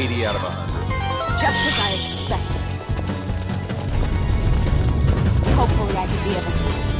80 out of 100. Just as I expected. Hopefully I can be of assistance.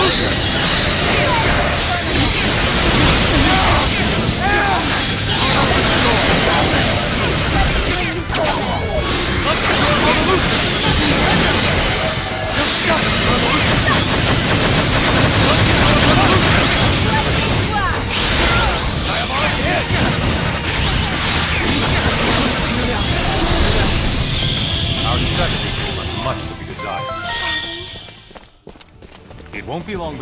Our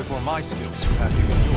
before my skills surpass